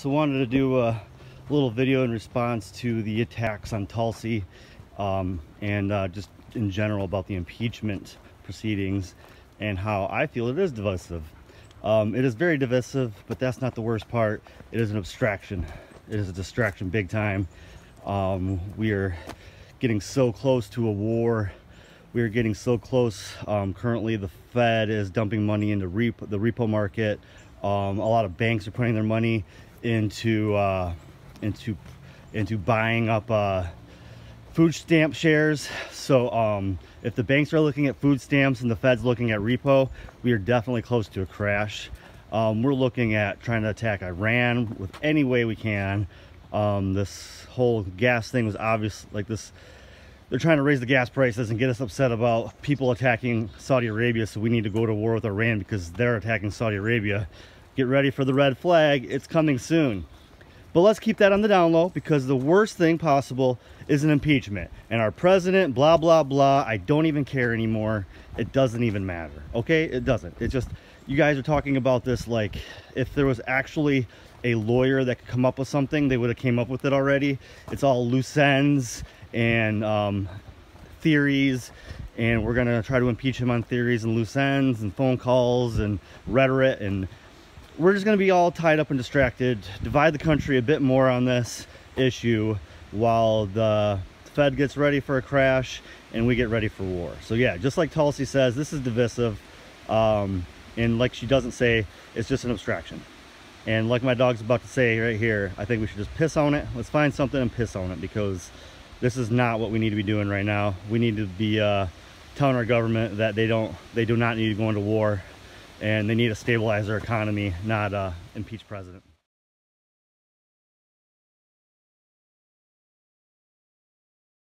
so wanted to do a little video in response to the attacks on Tulsi um, and uh, just in general about the impeachment proceedings and how I feel it is divisive. Um, it is very divisive, but that's not the worst part. It is an abstraction. It is a distraction big time. Um, we are getting so close to a war. We are getting so close. Um, currently, the Fed is dumping money into repo, the repo market. Um, a lot of banks are putting their money into uh, into into buying up uh, food stamp shares. So um, if the banks are looking at food stamps and the Fed's looking at repo, we are definitely close to a crash. Um, we're looking at trying to attack Iran with any way we can. Um, this whole gas thing was obvious, like this, they're trying to raise the gas prices and get us upset about people attacking Saudi Arabia. So we need to go to war with Iran because they're attacking Saudi Arabia. Get ready for the red flag. It's coming soon. But let's keep that on the down low because the worst thing possible is an impeachment. And our president, blah, blah, blah, I don't even care anymore. It doesn't even matter. Okay? It doesn't. It just, you guys are talking about this like if there was actually a lawyer that could come up with something, they would have came up with it already. It's all loose ends and um, theories and we're gonna try to impeach him on theories and loose ends and phone calls and rhetoric and we're just going to be all tied up and distracted, divide the country a bit more on this issue while the Fed gets ready for a crash and we get ready for war. So yeah, just like Tulsi says, this is divisive. Um, and like she doesn't say, it's just an abstraction. And like my dog's about to say right here, I think we should just piss on it. Let's find something and piss on it because this is not what we need to be doing right now. We need to be uh, telling our government that they don't, they do not need to go into war and they need to stabilize their economy, not uh, impeach president.